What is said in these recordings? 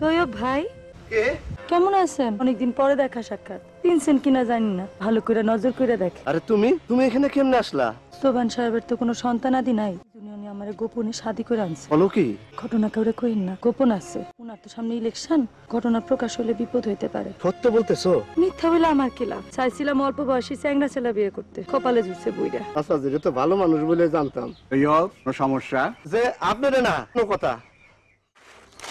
তৈয়ব ভাই? কে? কেমন আছেন? অনেকদিন পরে দেখা সাক্ষাৎ। চিনছেন কিনা জানি না। ভালো করে নজর করে দেখে আরে তুমি? তুমি এখানে কেমনে আসলা? সোবান সাহেবের তো কোনো সন্তানাদি নাই। উনি উনি আমার গোপনে শাদি করে আনছে বলো কি? ঘটনা কাউরে কইন না। গোপন আছে। উনার তো সামনে ইলেকশন। ঘটনা প্রকাশ হলে বিপদ হইতে পারে। সত্য বলতেছো? মিথ্যা বলে আমার কি লাভ? চাইছিলাম অল্প বয়সী চ্যাংরা ছেলে বিয়ে করতে। কপালে জুড়ছে বুইরা আচ্ছা যে তো ভালো মানুষ বলে জানতাম। তৈয়ব কোনো সমস্যা? যে আপনারে না কোনো কথা।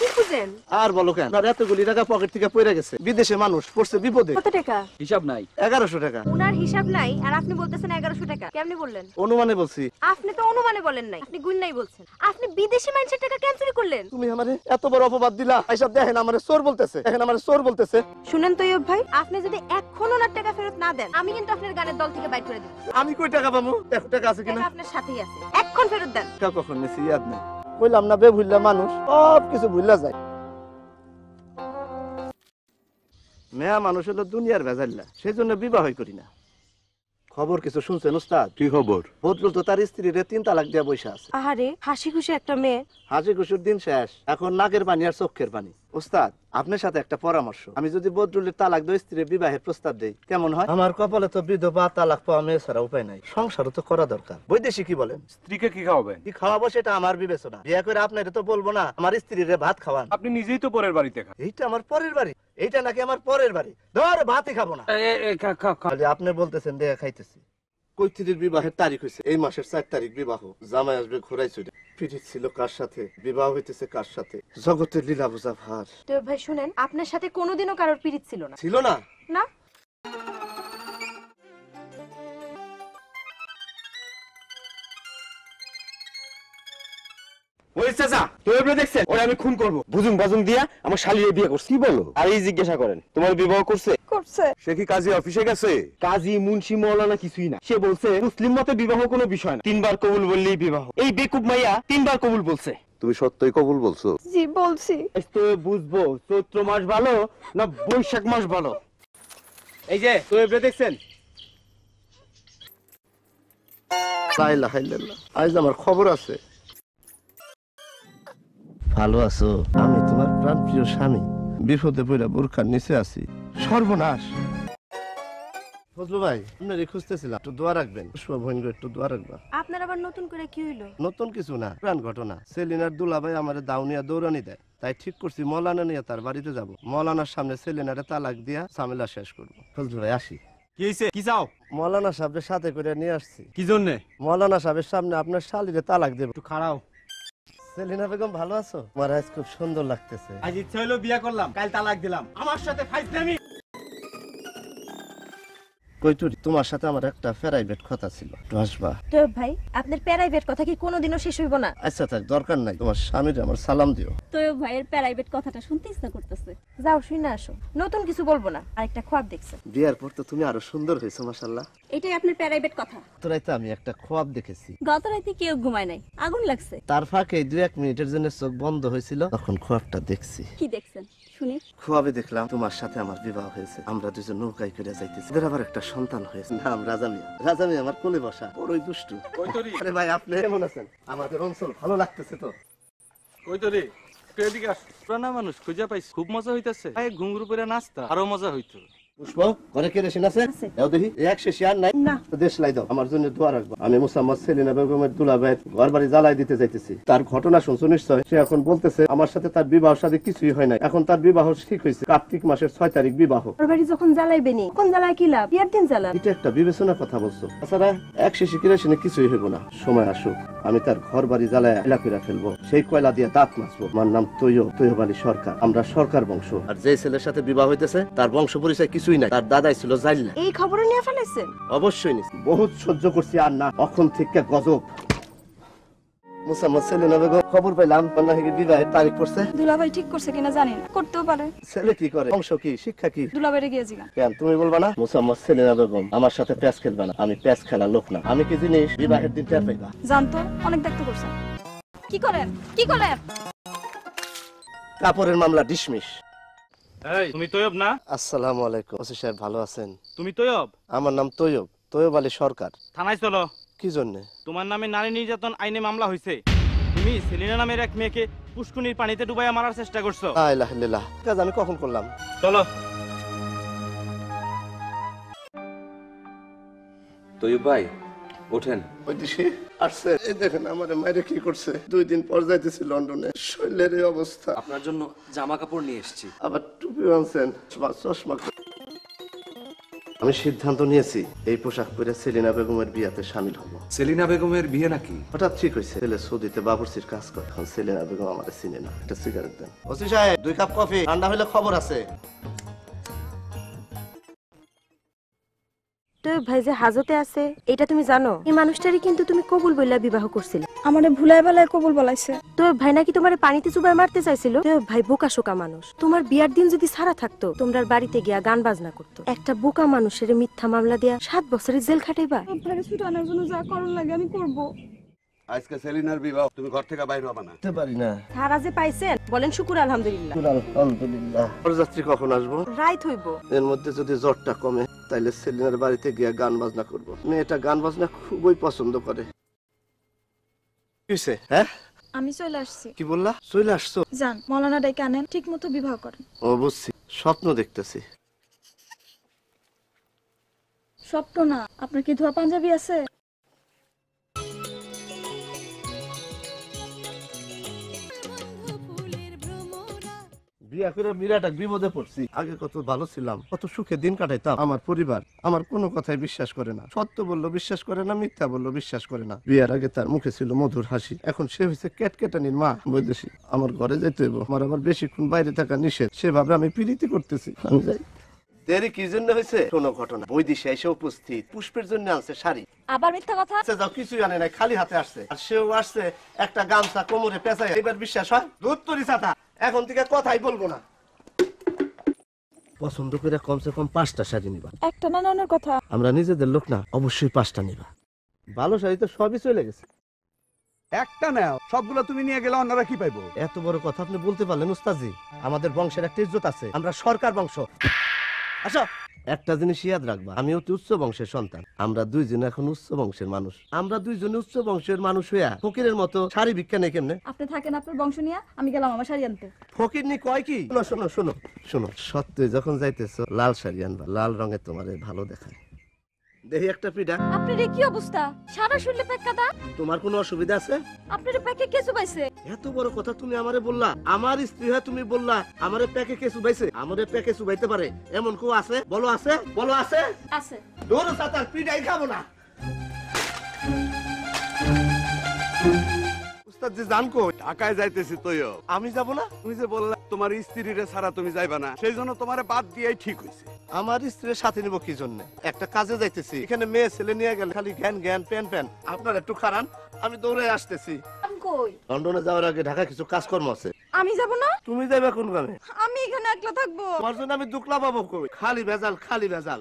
কি খুঁজেন? আর বলো কেন? এতগুলি টাকা পকেট থেকে পড়ে গেছে। বিদেশে মানুষ পড়ছে বিপদে। কত টাকা? হিসাব নাই। এগারোশো টাকা। ওনার হিসাব নাই আর আপনি বলতেছেন এগারোশো টাকা। কেমনি বললেন? অনুমানে বলছি। আপনি তো অনুমানে বলেন নাই আপনি গুণ নাই বলছেন। আপনি বিদেশি মানুষের টাকা কেন চুরি করলেন। তুমি আমারে এত বড় অপবাদ দিলা। এইসব দেখেন আমারে চোর বলতেছে। দেখেন আমারে চোর বলতেছে। শুনেন তো ইয়ব ভাই আপনি যদি এখন ওনার টাকা ফেরত না দেন আমি কিন্তু আপনার গানের দল থেকে বাইর করে দেব আমি কই টাকা পাবো? দেখো টাকা আছে কিনা? আপনার সাথেই আছে। এখন ফেরত দেন। টাকা কখন নিছি? ইয়াদ নাই। কইলাম না বে ভুললা মানুষ সব কিছু ভুললা যায়। মেয়া মানুষ হলো দুনিয়ার ভেজাল্লা সেই জন্য বিবাহ করি না। খবর কিছু শুনছেন উস্তাদ? কি খবর? বদলুল তো তার স্ত্রীরে তিন তালাক দিয়া বসে আছে। আহারে হাসি খুশি একটা মেয়ে। হাসি খুশির দিন শেষ এখন নাকের পানি আর চোখের পানি। উস্তাদ আপনার সাথে একটা পরামর্শ। আমি যদি বদরুলের তালাক দই স্ত্রীর বিবাহের প্রস্তাব দেই কেমন হয়? আমার কপালে তো বিধবা তালাক পাওয়া মেয়ে ছাড়া উপায় নাই। সংসারও তো করা দরকার। বৈদেশিক কি বলেন? স্ত্রীকে কি খাওয়াবেন? কি খাওয়াবো সেটা আমার বিবেচনা। বিয়ে করে আপনার তো বলব না আমার স্ত্রীরে ভাত খাওয়ান। আপনি নিজেই তো পরের বাড়িতে খান। এইটা আমার পরের বাড়ি। এইটা নাকি আমার পরের বাড়ি। ধর ভাতই খাব না। খালি আপনি বলতেছেন দেখা খাইতেছি। বিবাহের তারিখ হয়েছে এই মাসের চার তারিখ বিবাহ। জামাই আসবে ঘোরাই চলে ছিল কার সাথে? বিবাহ হইতেছে কার সাথে? জগতের লীলা বোঝা ভার। তো ভাই শুনেন আপনার সাথে কোনোদিনও কারোর ছিল না। ছিল না? না। ওই চাচা তৈবরে দেখছেন? ওরে আমি খুন করব। বুজুং বাজুং দিয়া আমার শালিরে বিয়ে করছি। কি বলো? আর এই জিজ্ঞাসা করেন তোমার বিবাহ করছে? করছে? সে কি কাজী অফিসে গেছে? কাজী মুন্সি মৌলানা কিছুই না। সে বলছে মুসলিম মতে বিবাহ কোনো বিষয় না। তিনবার কবুল বললেই বিবাহ। এই বেকুব মাইয়া তিনবার কবুল বলছে। তুমি সত্যই কবুল বলছো? জি বলছি। তো বুঝব চৈত্র মাস ভালো না বৈশাখ মাস ভালো? এই যে দেখছেন? আজ আমার খবর আছে। ভালো আছো? আমি তোমার প্রাণ প্রিয় স্বামী। বিপদে পড়া বোরখার নিচে আছি। সর্বনাশ। ফজলু ভাই আপনার খুঁজতেছিলাম। একটু দোয়া রাখবেন। একটু দোয়া রাখবা। আপনার আবার নতুন করে কি হইল? নতুন কিছু না প্রাণ ঘটনা। সেলিনার দুলাভাই আমার দাউনিয়া দৌড়ানি দেয়। তাই ঠিক করছি মলানা নিয়ে তার বাড়িতে যাব। মলানার সামনে সেলিনারে তালাক দিয়া ঝামেলা শেষ করব। ফজলু ভাই আসি। কি হইছে? কি চাও? মলানা সাহেবের সাথে করে নিয়ে আসছি। কি জন্যে? মলানা সাহেবের সামনে আপনার শালিরে তালাক দেব। একটু খাড়াও। সেলিনা বেগম ভালো আছো? আমার আজ খুব সুন্দর লাগতেছে। আজ ইচ্ছা হইল বিয়া করলাম কাল তালাক দিলাম। আমার সাথে ফাইজলামি কইটুরি তোমার সাথে আমার একটা প্রাইভেট কথা ছিল। আসবা? তো ভাই আপনার প্যারাইভেট কথা কি কোনোদিনও শেষ হইব না? আচ্ছা থাক দরকার নাই। তোমার স্বামীর আমার সালাম দিও। তো ভাইয়ের প্রাইভেট কথাটা শুনতে ইচ্ছা করতেছে। যাও শুই না আসো। নতুন কিছু বলব না আরেকটা খোয়াব দেখছে। বিয়ার পর তো তুমি আরও সুন্দর হয়েছো মাসাল্লাহ এটাই আপনার প্রাইভেট কথা। তোরাইতে আমি একটা খোয়াব দেখেছি। গত রাতে কেউ ঘুমায় নাই। আগুন লাগছে। তার ফাঁকে দু এক মিনিটের জন্য চোখ বন্ধ হয়েছিল। তখন খোয়াবটা দেখছি। কি দেখছেন? শুনি। খোয়াবে দেখলাম তোমার সাথে আমার বিবাহ হয়েছে। আমরা দুজন নৌকায় করে যাইতেছি। আবার একটা সন্তান হয়েছে। নাম রাজা মিয়া। রাজা মিয়া আমার কোলে বসা বড়ই দুষ্টু। আরে ভাই আপনি কেমন আছেন? আমাদের অঞ্চল ভালো লাগতেছে তো। কই তো রে এদিকে আস। পুরানা মানুষ খুঁজে পাইছি খুব মজা হইতাছে। এই ঘুঙ্গুরু পরে নাস্তা আরও মজা হইতো। পুষ্প ঘরে কেরোসিন আছে? দাও দেখি। এই একশো শেয়ার নাই। না। তো দাও। আমার জন্য দোয়া রাখব। আমি মুসাম্মদ সেলিনা বেগমের দুলা ঘর বাড়ি জ্বালাই দিতে যাইতেছি। তার ঘটনা শুনছো নিশ্চয়? সে এখন বলতেছে আমার সাথে তার বিবাহ সাথে কিছুই হয় নাই। এখন তার বিবাহ ঠিক হয়েছে। কার্তিক মাসের ছয় তারিখ বিবাহ। বাড়ি যখন জ্বালাইবেনি কোন জ্বালায় কি লাভ? দিন জ্বালান। এটা একটা বিবেচনার কথা বলছো। তাছাড়া এক কেরোসিনে কিছুই হইব না। সময় আসুক। আমি তার ঘর বাড়ি জ্বালায় ফেলব। সেই কয়লা দিয়ে দাঁত মাসবো আমার নাম তৈয় তৈয়ব আলী সরকার। আমরা সরকার বংশ। আর যে ছেলের সাথে বিবাহ হইতেছে তার বংশ পরিচয় কিছুই নাই। তার দাদাই ছিল জাইল্লা। এই খবরও নিয়ে ফেলাইছেন অবশ্যই নিছি। বহুত সহ্য করছি আর না। অখন থেকে গজব। মুসাম্মদ সেলিনা বেগম খবর পেলাম নাকি বিবাহের তারিখ পড়ছে দুলাভাই ঠিক করছে কিনা জানি না। করতেও পারে। ছেলে কি করে? বংশ কি? শিক্ষা কি? দুলাভাইরে গিয়ে জিগা। কেন তুমি বলবা না? মুসাম্মদ সেলিনা বেগম আমার সাথে প্যাচ খেলবে না। আমি প্যাচ খেলার লোক না। আমি কি জিনিস বিবাহের দিন টের পাইবা? জানতো অনেক দেখতে করছেন। কি করেন? কি করেন? কাপড়ের মামলা ডিসমিস এই তুমি তৈয়ব না? আসসালামু আলাইকুম। ওসি সাহেব ভালো আছেন? তুমি তৈয়ব? আমার নাম তৈয়ব তৈয়ব আলী সরকার। থানায় চলো। কি জন্য? তোমার নামে নারী নির্যাতন আইনে মামলা হয়েছে তুমি সেলিনা নামের এক মেয়েকে পুষ্কুনির পানিতে ডুবাইয়া মারার চেষ্টা করছ। লা ইলাহা ইল্লাল্লাহ। কাজ আমি কখন করলাম? চলো। তৈব ভাই ওঠেন। ওই দিশে আসছে। এই দেখেন আমার মায়ের কি করছে। দুই দিন পর যাইতেছি লন্ডনে। শৈলের এই অবস্থা। আপনার জন্য জামা কাপড় নিয়ে এসেছি। আবার টুপি আনছেন। চশমা- চশমা আমি সিদ্ধান্ত নিয়েছি এই পোশাক পরে সেলিনা বেগমের বিয়াতে সামিল হব। সেলিনা বেগমের বিয়ে নাকি? হঠাৎ ঠিক হয়েছে ছেলে সৌদিতে বাবুর্চির কাজ করে। এখন সেলিনা বেগম আমার চিনে না। একটা সিগারেট দেন। ওসি সাহেব দুই কাপ কফি। ঠান্ডা হলে খবর আছে। তো ভাই যে হাজতে আছে এটা তুমি জানো? এই মানুষটারই কিন্তু তুমি কবুল বইলা বিবাহ করছিলে। আমারে ভুলাই বেলায় কবুল বলাইছে। তো ভাই নাকি তোমার পানিতে চুবাই মারতে চাইছিল? তো ভাই বোকা শোকা মানুষ। তোমার বিয়ার দিন যদি সারা থাকতো তোমরার বাড়িতে গিয়া গান বাজনা করতো। একটা বোকা মানুষের মিথ্যা মামলা দিয়া সাত বছরের জেল খাটাইবা? আপনাকে ছুটানোর জন্য যা করণ লাগে আমি করব। আজকে সেলিনার বিবাহ তুমি ঘর থেকে বাইর হবে না। বুঝতে পারি না। সারা যে পাইছেন বলেন শুকুর আলহামদুলিল্লাহ। আলহামদুলিল্লাহ। পরযাত্রী কখন আসব? রাইত হইব। এর মধ্যে যদি জ্বরটা কমে। তাইলে সেলিনার বাড়িতে গিয়ে গান বাজনা করব। মেয়েটা গান বাজনা খুবই পছন্দ করে। কিসে হ্যাঁ? আমি চলে আসছি। কি বললা? চলে আসছো? যান মলানা ডাইকে আনেন ঠিক মতো বিবাহ করেন। অবশ্যই বুঝছি স্বপ্ন দেখতেছি। স্বপ্ন না আপনার কি ধোয়া পাঞ্জাবি আছে? করে এক বিপদে পড়ছি। আগে কত ভালো ছিলাম কত সুখে দিন কাটাইতাম। আমার পরিবার আমার কোনো কথাই বিশ্বাস করে না। সত্য বলল বিশ্বাস করে না মিথ্যা বলল বিশ্বাস করে না। বিয়ার আগে তার মুখে ছিল মধুর হাসি। এখন সে হয়েছে ক্যাটকেটানির মা বৈদেশি। আমার ঘরে যেতে হইব। আমার আবার বেশিক্ষণ বাইরে থাকা নিষেধ। সেভাবে আমি করতেছি। আমি যাই। দেরি কি জন্য হয়েছে কোনো ঘটনা। বৈদেশি এসে উপস্থিত। পুষ্পের জন্য আনছে শাড়ি। আবার মিথ্যা কথা? যাও কিছুই আনে নাই খালি হাতে আসছে। আর সেও আসছে একটা গামছা কোমরে পেঁচায় এবার বিশ্বাস হয়? দুধ তরি ছাতা। এখন থেকে কথাই বলব না। পছন্দ করে কমসে কম পাঁচটা শাড়ি নিবা। একটা না অন্য কথা? আমরা নিজেদের লোক না অবশ্যই পাঁচটা নিবা। ভালো শাড়ি তো সবই চলে গেছে। একটা নাও সবগুলো তুমি নিয়ে গেলে অন্যরা কি পাইবো? এত বড় কথা আপনি বলতে পারলেন উস্তাজি আমাদের বংশের একটা ইজ্জত আছে আমরা সরকার বংশ। আসো। একটা জিনিস ইয়াদ রাখবা আমি অতি উচ্চ বংশের সন্তান আমরা দুইজন এখন উচ্চ বংশের মানুষ আমরা দুইজন উচ্চ বংশের মানুষ হইয়া ফকিরের মতো শাড়ি ভিক্ষা নেই কেমনে আপনি থাকেন আপনার বংশ নিয়ে আমি গেলাম আমার শাড়ি আনতে ফকির নি কয় কি শোনো শোনো শোনো শোনো সত্যি যখন যাইতেছো লাল শাড়ি আনবা লাল রঙে তোমার ভালো দেখায় দেখি একটা পিঠা আপনার এ কি অবস্থা? সারা প্যাক কাটা তোমার কোনো অসুবিধা আছে? আপনার প্যাকে কে চুবাইছে? এত বড় কথা তুমি আমারে বললা। আমার স্ত্রী হয়ে তুমি বললা আমারে প্যাকে কে চুবাইছে? আমারে প্যাকে চুবাইতে পারে। এমন কেউ আছে? বলো আছে? বলো আছে? আছে। দৌড় সাতার পিঠাই খাব না। উস্তাদ জি জান কই ঢাকায় যাইতেছি তৈও আমি যাব না? তুমি যে বললা। তোমার স্ত্রীরে ছাড়া তুমি যাইবা না। সেই জন্য তোমার বাদ দিয়েই ঠিক হয়েছে আমার স্ত্রীর সাথে নিব কি জন্য? একটা কাজে যাইতেছি। এখানে মেয়ে ছেলে নিয়ে গেলে খালি জ্ঞান জ্ঞান প্যান প্যান। আপনার একটু খারান আমি দৌড়ে আসতেছি। কই? লন্ডনে যাওয়ার আগে ঢাকা কিছু কাজকর্ম আছে। আমি যাব না? তুমি যাবে কোন গ্রামে? আমি এখানে একলা থাকব। তোমার জন্য আমি দুকলা পাবো কই? খালি ভেজাল খালি ভেজাল।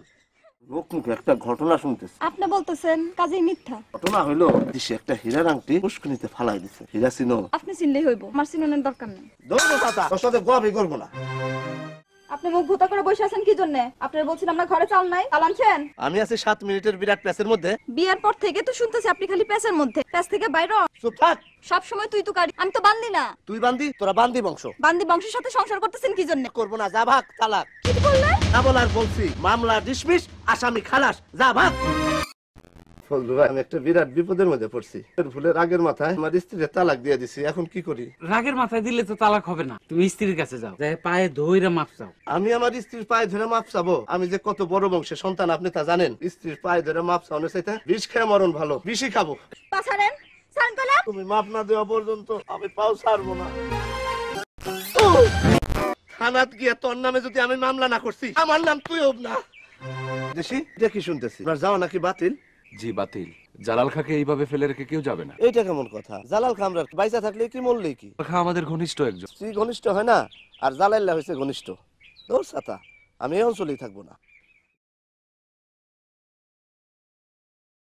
মুখ মুখে একটা ঘটনা শুনতেছে। আপনি বলতেছেন কাজেই মিথ্যা। ঘটনা হইল দিশে একটা হীরার আংটি পুষ্কনিতে ফালাই দিছে। হীরা চিনো আপনি চিনলেই হইব আমার চিনোনের দরকার নেই। দৌড়ো তোর সাথে গবি করব না। আপনি মুখ ভুতা করে বসে আছেন কি জন্য? আপনি বলছেন আমরা ঘরে চাল নাই চাল আনছেন? আমি আছি সাত মিনিটের বিরাট প্যাসের মধ্যে। বিয়ের পর থেকে তো শুনতেছি আপনি খালি প্যাসের মধ্যে। প্যাস থেকে বাইরে চুপ থাক। সব সময় তুই তো কারি আমি তো বান্দি না। তুই বান্দি তোরা বান্দি বংশ। বান্দি বংশের সাথে সংসার করতেছেন কি জন্য? করব না যা ভাগ তালাক। কি বললে না বলার বলছি মামলা ডিসমিস আসামি খালাস যা ভাগ। ফজলু ভাই আমি একটা বিরাট বিপদের মধ্যে পড়ছি। এর ভুলের আগের মাথায় আমার স্ত্রীর তালাক দিয়ে দিছি এখন কি করি? রাগের মাথায় দিলে তো তালাক হবে না। তুমি স্ত্রীর কাছে যাও যাই পায়ে ধইরা মাপ চাও। আমি আমার স্ত্রীর পায়ে ধরে মাপ চাবো? আমি যে কত বড় বংশের সন্তান আপনি তা জানেন? স্ত্রীর পায়ে ধরে মাপ চাওয়ানোর চাইতে বিষ খেয়ে মরণ ভালো বিষই খাব। পাছারেন তুমি মাপ না দেওয়া পর্যন্ত আমি পাও ছাড়বো না। থানাত গিয়ে তোর নামে যদি আমি মামলা না করছি আমার নাম তুই হোক না। দেখি কি শুনতেছি। এবার যাওয়া নাকি বাতিল? জি বাতিল। জালাল খাকে এইভাবে ফেলে রেখে কেউ যাবে না। এইটা কেমন কথা? জালাল খা আমরা বাইসা থাকলে কি মরলে কি? খা আমাদের ঘনিষ্ঠ একজন। স্ত্রী ঘনিষ্ঠ হয় না আর জালাল্লা হয়েছে ঘনিষ্ঠ। তোর সাথা আমি এই অঞ্চলেই থাকব না।